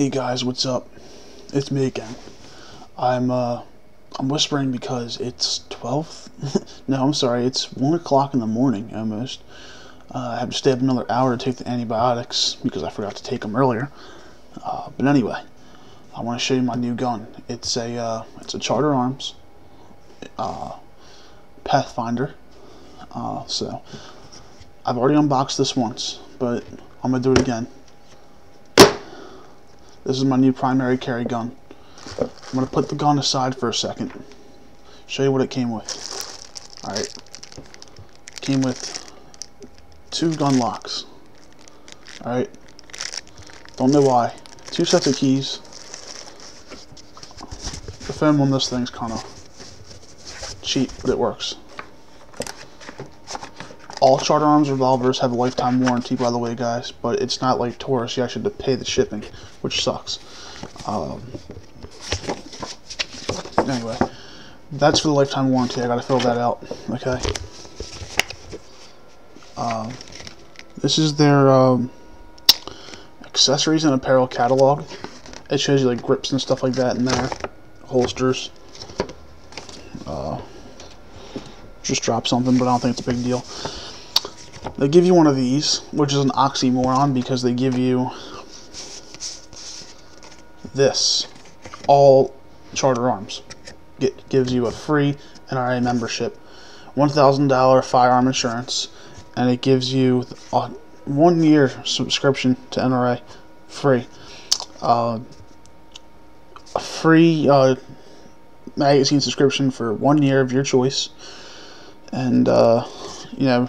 Hey guys, what's up? It's me again. I'm uh I'm whispering because it's 12. no, I'm sorry. It's 1 o'clock in the morning almost. Uh, I have to stay up another hour to take the antibiotics because I forgot to take them earlier. Uh, but anyway, I want to show you my new gun. It's a uh, it's a Charter Arms uh, Pathfinder. Uh, so I've already unboxed this once, but I'm gonna do it again. This is my new primary carry gun. I'm going to put the gun aside for a second. Show you what it came with. Alright. Came with two gun locks. Alright. Don't know why. Two sets of keys. The foam on this thing's kind of cheap, but it works. All Charter Arms revolvers have a lifetime warranty, by the way, guys, but it's not like Taurus. You actually have to pay the shipping, which sucks. Um, anyway, that's for the lifetime warranty. I gotta fill that out. Okay. Um, this is their um, accessories and apparel catalog. It shows you like grips and stuff like that in there, holsters. Uh, just drop something, but I don't think it's a big deal. They give you one of these, which is an oxymoron because they give you this. All Charter Arms it gives you a free NRA membership, $1,000 firearm insurance, and it gives you a one year subscription to NRA free. Uh, a free uh, magazine subscription for one year of your choice, and uh, you know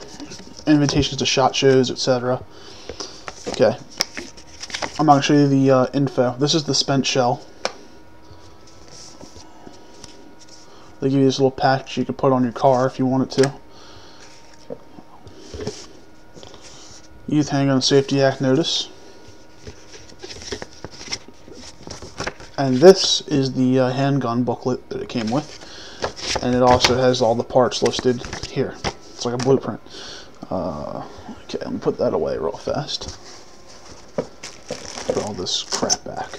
invitations to shot shows, etc. Okay, I'm going to show you the uh, info. This is the spent shell. They give you this little patch you can put on your car if you wanted to. Youth Handgun Safety Act notice. And this is the uh, handgun booklet that it came with. And it also has all the parts listed here. It's like a blueprint. Uh, okay, let me put that away real fast. Put all this crap back.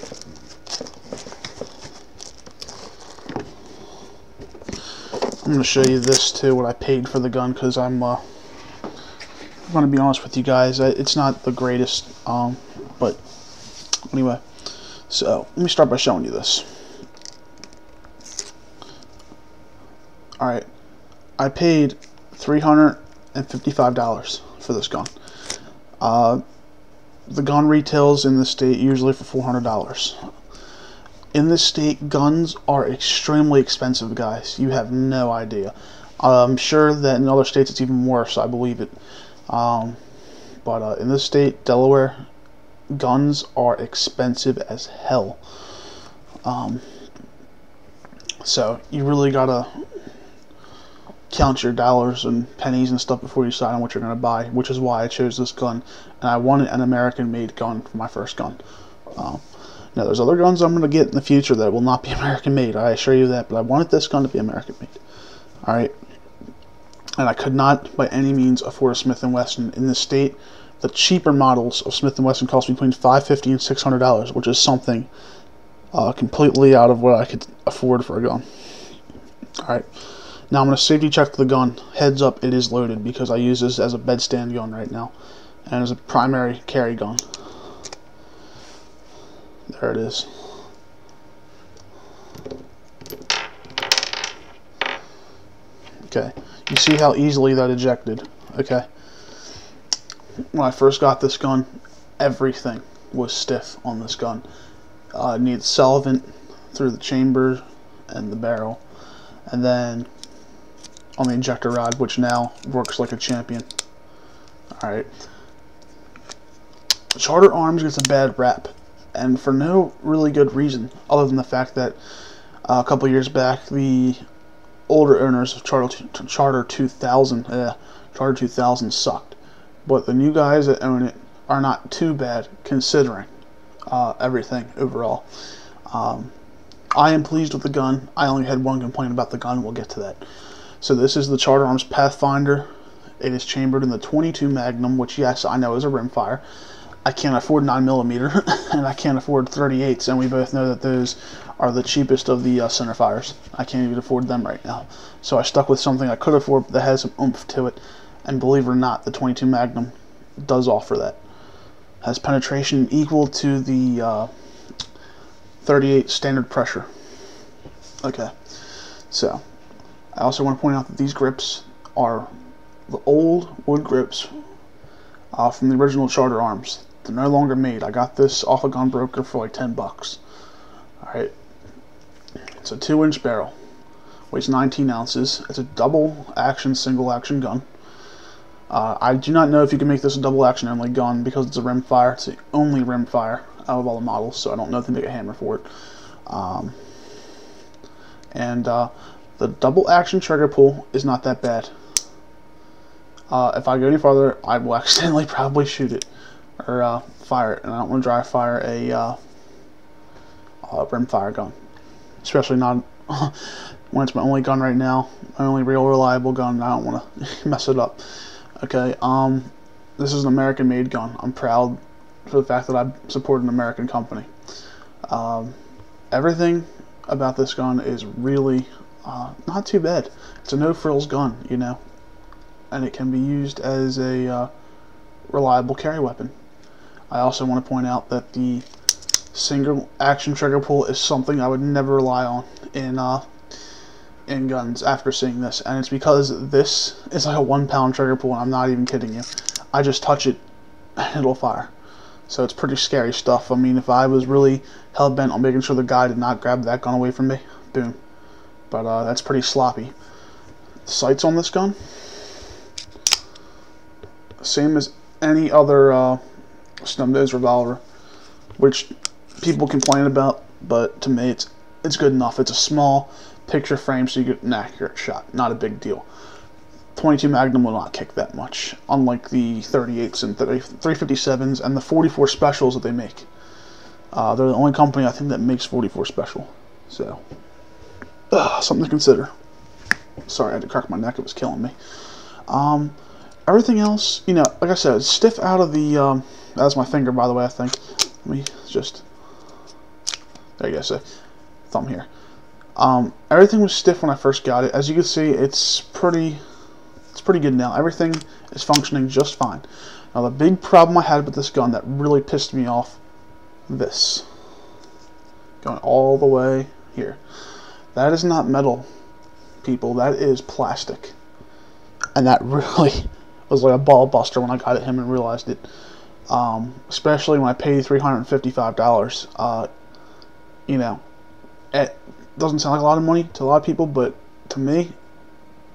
I'm to show you this too, what I paid for the gun, because I'm, uh, I'm to be honest with you guys, it's not the greatest, um, but anyway. So, let me start by showing you this. Alright, I paid 300 and $55 for this gun. Uh, the gun retails in the state usually for $400. In this state, guns are extremely expensive, guys. You have no idea. I'm sure that in other states it's even worse. I believe it. Um, but uh, in this state, Delaware, guns are expensive as hell. Um, so you really gotta count your dollars and pennies and stuff before you decide on what you're going to buy, which is why I chose this gun. And I wanted an American-made gun for my first gun. Um, now, there's other guns I'm going to get in the future that will not be American-made. I assure you that. But I wanted this gun to be American-made. All right. And I could not, by any means, afford a Smith & Wesson in this state. The cheaper models of Smith & Wesson cost between 550 and $600, which is something uh, completely out of what I could afford for a gun. All right. Now I'm going to safety check the gun. Heads up, it is loaded because I use this as a bedstand gun right now. And as a primary carry gun. There it is. Okay, you see how easily that ejected. Okay. When I first got this gun, everything was stiff on this gun. Uh, needed solvent through the chamber and the barrel. And then on the ejector rod, which now works like a champion. Alright. Charter Arms gets a bad rap, and for no really good reason, other than the fact that uh, a couple years back, the older owners of Charter, Charter 2000, uh, Charter 2000 sucked. But the new guys that own it are not too bad considering uh, everything overall. Um, I am pleased with the gun. I only had one complaint about the gun. We'll get to that. So this is the Charter Arms Pathfinder. It is chambered in the 22 Magnum, which yes, I know is a rimfire. I can't afford 9mm, and I can't afford 38s, and we both know that those are the cheapest of the uh, center fires. I can't even afford them right now. So I stuck with something I could afford that has some oomph to it, and believe it or not, the 22 Magnum does offer that. Has penetration equal to the uh, 38 standard pressure. Okay, so I also want to point out that these grips are the old wood grips uh, from the original Charter Arms. They're no longer made. I got this off a gun broker for like 10 bucks. Alright, it's a 2 inch barrel, weighs 19 ounces. It's a double action, single action gun. Uh, I do not know if you can make this a double action only gun because it's a rimfire. It's the only rimfire out of all the models, so I don't know if they make a hammer for it. Um, and uh, the double action trigger pull is not that bad. Uh, if I go any farther, I will accidentally probably shoot it or uh, fire it, and I don't want to dry fire a, uh, a rimfire gun, especially not when it's my only gun right now, my only real reliable gun. I don't want to mess it up. Okay, um, this is an American-made gun. I'm proud for the fact that I support an American company. Um, everything about this gun is really uh, not too bad. It's a no-frills gun, you know, and it can be used as a uh, reliable carry weapon. I also want to point out that the single action trigger pull is something I would never rely on in uh, in guns after seeing this, and it's because this is like a one pound trigger pull, and I'm not even kidding you. I just touch it, and it'll fire. So it's pretty scary stuff. I mean, if I was really hell bent on making sure the guy did not grab that gun away from me, boom. But uh, that's pretty sloppy. Sights on this gun, same as any other uh, snub nose revolver, which people complain about, but to me it's it's good enough. It's a small picture frame so you get an accurate shot. Not a big deal. 22 Magnum will not kick that much, unlike the 38s and 357s and the 44 specials that they make. Uh, they're the only company I think that makes 44 special. So, uh, something to consider. Sorry, I had to crack my neck. It was killing me. Um, everything else, you know, like I said, stiff out of the, um, that's my finger, by the way, I think. Let me just, there you go, say, thumb here. Um, everything was stiff when I first got it. As you can see, it's pretty, it's pretty good now. Everything is functioning just fine. Now the big problem I had with this gun that really pissed me off, this. Going all the way here. That is not metal, people. That is plastic. And that really was like a ball buster when I got at him and realized it. Um, especially when I paid $355. Uh, you know, it, doesn't sound like a lot of money to a lot of people, but to me,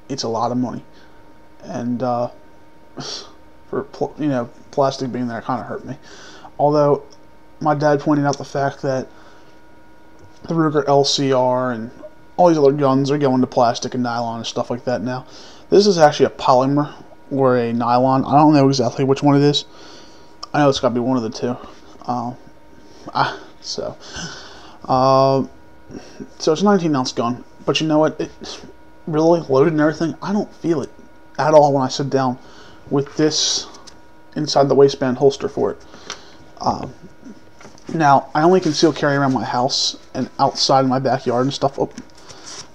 it's a lot of money. And uh, for you know, plastic being there kind of hurt me. Although my dad pointed out the fact that the Ruger LCR and all these other guns are going to plastic and nylon and stuff like that now. This is actually a polymer or a nylon. I don't know exactly which one it is. I know it's got to be one of the two. Ah, so, uh, so it's a 19 ounce gun, but you know what? It's really loaded and everything. I don't feel it at all when I sit down with this inside the waistband holster for it. Um, now, I only can conceal carry around my house and outside in my backyard and stuff. Oh,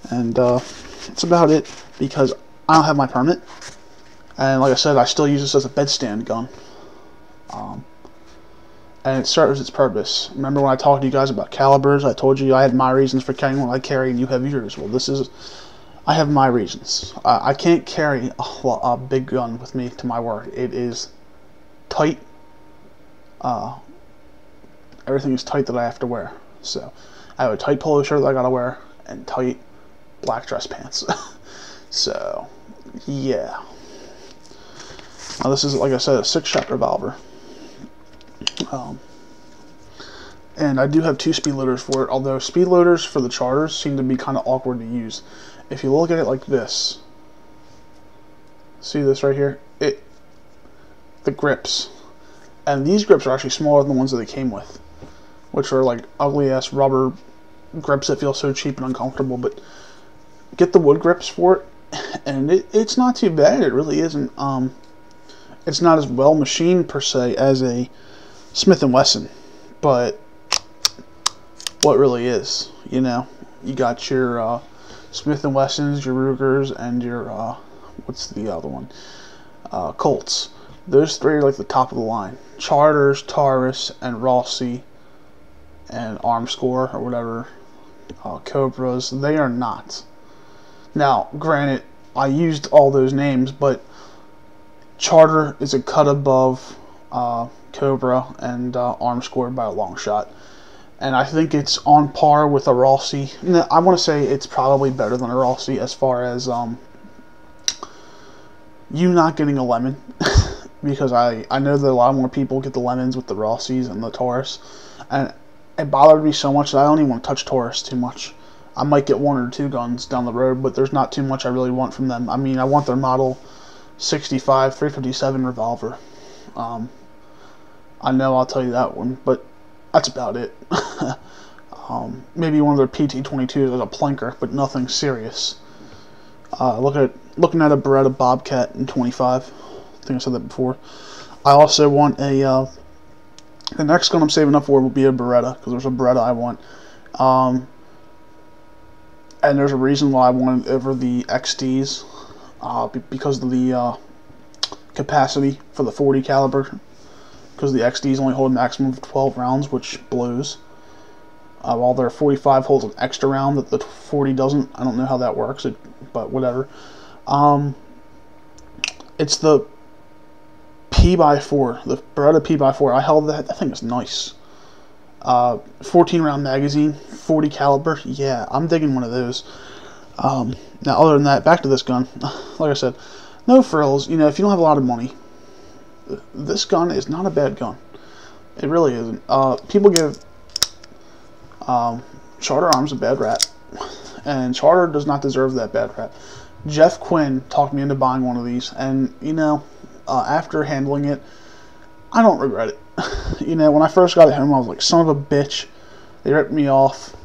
and uh, that's about it because I don't have my permit. And like I said, I still use this as a bedstand gun. Um, and it serves its purpose. Remember when I talked to you guys about calibers? I told you I had my reasons for carrying what I carry, and you have yours. Well, this is, I have my reasons. I can't carry a, a, big gun with me to my work. It is tight. Uh, everything is tight that I have to wear. So, I have a tight polo shirt that I gotta wear, and tight black dress pants. so, yeah. Now this is, like I said, a six-shot revolver. Um, and I do have two speed loaders for it, although speed loaders for the charters seem to be kind of awkward to use. If you look at it like this, see this right here? It, the grips, and these grips are actually smaller than the ones that they came with, which are like ugly ass rubber grips that feel so cheap and uncomfortable. But get the wood grips for it, and it, it's not too bad. It really isn't. Um, it's not as well machined per se as a Smith and Wesson, but what really is, you know, you got your uh, Smith and Wessons, your Rugers, and your uh, what's the other one? Uh, Colts. Those three are like the top of the line. Charters, Taurus, and Rossi, and Armscor or whatever. Uh, Cobras. They are not. Now, granted, I used all those names, but Charter is a cut above uh, Cobra and uh, Armscor by a long shot. And I think it's on par with a Rossi. I want to say it's probably better than a Rossi as far as um, you not getting a lemon. because I, I know that a lot more people get the lemons with the Rossis and the Taurus. And it bothered me so much that I don't even want to touch Taurus too much. I might get one or two guns down the road, but there's not too much I really want from them. I mean, I want their model 65 357 revolver. Um, I know I'll tell you that one, but that's about it. um, maybe one of their PT-22s as a plinker, but nothing serious. Uh, look at looking at a Beretta Bobcat in 25. I think I said that before. I also want a. Uh, the next gun I'm saving up for will be a Beretta because there's a Beretta I want. Um, and there's a reason why I wanted over the XDs uh, because of the uh, capacity for the 40 caliber because the XDs only hold a maximum of 12 rounds, which blows. Uh, while their 45 holds an extra round that the 40 doesn't. I don't know how that works, it, but whatever. Um, it's the P by 4 the Beretta P by 4 I held that. That thing is nice. Uh, 14 round magazine, 40 caliber. Yeah, I'm digging one of those. Um, now, other than that, back to this gun. Like I said, no frills. You know, if you don't have a lot of money, this gun is not a bad gun. It really isn't. Uh, people give um, Charter Arms a bad rap, and Charter does not deserve that bad rap. Jeff Quinn talked me into buying one of these, and you know, uh, after handling it, I don't regret it. you know, when I first got it home, I was like, son of a bitch. They ripped me off.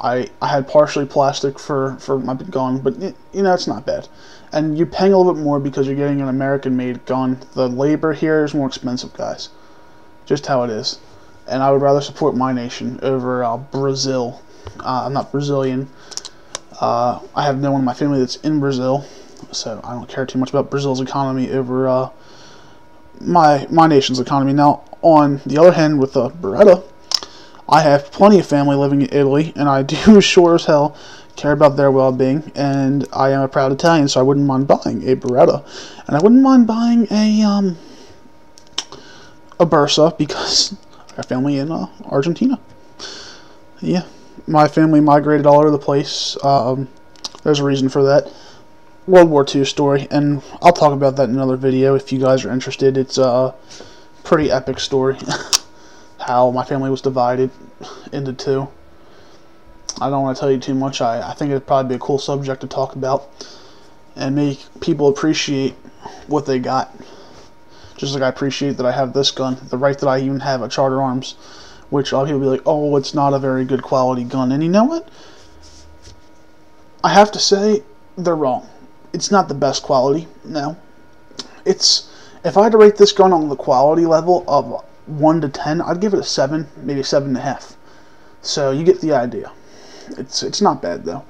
I, I had partially plastic for, for my gun, but it, you know, it's not bad and you're paying a little bit more because you're getting an American-made gun. The labor here is more expensive, guys. Just how it is. And I would rather support my nation over uh, Brazil. Uh, I'm not Brazilian. Uh, I have no one in my family that's in Brazil, so I don't care too much about Brazil's economy over uh, my my nation's economy. Now, on the other hand, with the Beretta, I have plenty of family living in Italy, and I do sure as hell care about their well-being, and I am a proud Italian, so I wouldn't mind buying a Beretta, and I wouldn't mind buying a um a Bersa because I have family in uh, Argentina. Yeah, my family migrated all over the place. Um, there's a reason for that. World War II story, and I'll talk about that in another video if you guys are interested. It's a pretty epic story. How my family was divided into two. I don't want to tell you too much. I, I think it'd probably be a cool subject to talk about and make people appreciate what they got. Just like I appreciate that I have this gun, the right that I even have a Charter Arms, which a lot of people be like, oh, it's not a very good quality gun. And you know what? I have to say, they're wrong. It's not the best quality, no. It's, if I had to rate this gun on the quality level of 1 to 10, I'd give it a 7, maybe a 7.5. So you get the idea. It's it's not bad though.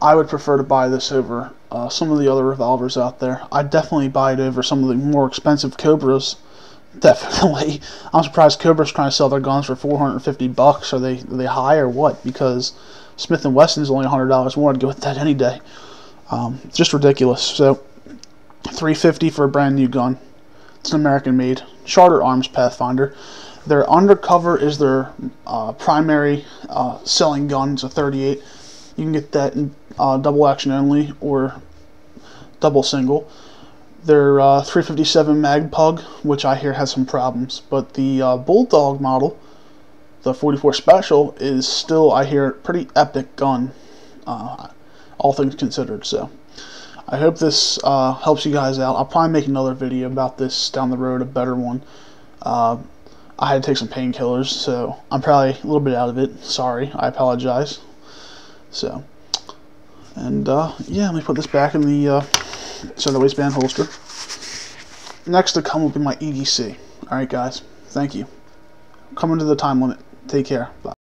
I would prefer to buy this over uh, some of the other revolvers out there. I'd definitely buy it over some of the more expensive Cobras. Definitely. I'm surprised Cobra's trying to sell their guns for 450 bucks. Are they are they high or what? Because Smith and Wesson is only $100 more. I'd go with that any day. Um, just ridiculous. So 350 for a brand new gun. It's an American made Charter Arms Pathfinder. Their undercover is their uh, primary uh, selling gun. It's a 38. You can get that in uh, double action only or double single. Their uh, 357 Mag Pug, which I hear has some problems, but the uh, Bulldog model, the 44 Special, is still, I hear, pretty epic gun, uh, all things considered. So I hope this helps you guys out. I'll probably make another video about this down the road, a better one. I had to take some painkillers, so I'm probably a little bit out of it. Sorry, I apologize. So, and uh, yeah, let me put this back in the uh, center waistband holster. Next to come will be my EDC. Alright guys, thank you. coming to the time limit. Take care. Bye.